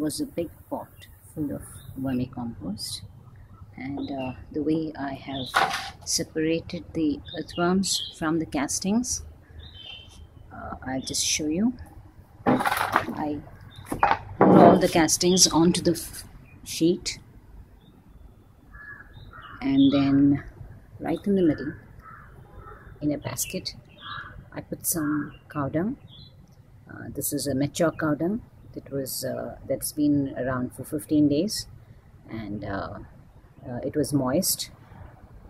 was a big pot full of vermicompost and uh, the way I have separated the earthworms from the castings uh, I'll just show you. I put all the castings onto the sheet and then right in the middle in a basket I put some cow dung. Uh, this is a mature cow dung that was uh, that's been around for 15 days. And uh, uh it was moist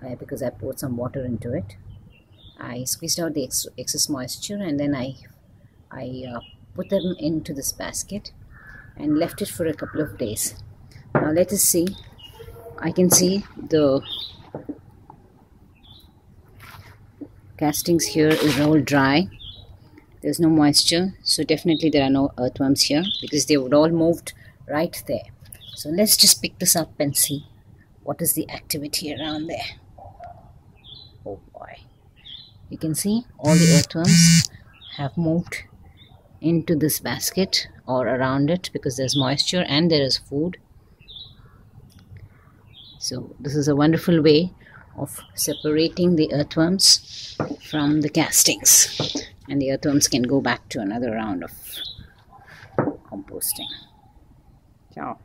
uh, because I poured some water into it. I squeezed out the ex excess moisture and then I I uh, put them into this basket and left it for a couple of days. Now let us see. I can see the castings here is all dry there's no moisture so definitely there are no earthworms here because they would all moved right there. So let's just pick this up and see what is the activity around there. Oh boy. You can see all the earthworms have moved into this basket or around it because there's moisture and there is food. So this is a wonderful way of separating the earthworms from the castings and the earthworms can go back to another round of composting. Ciao.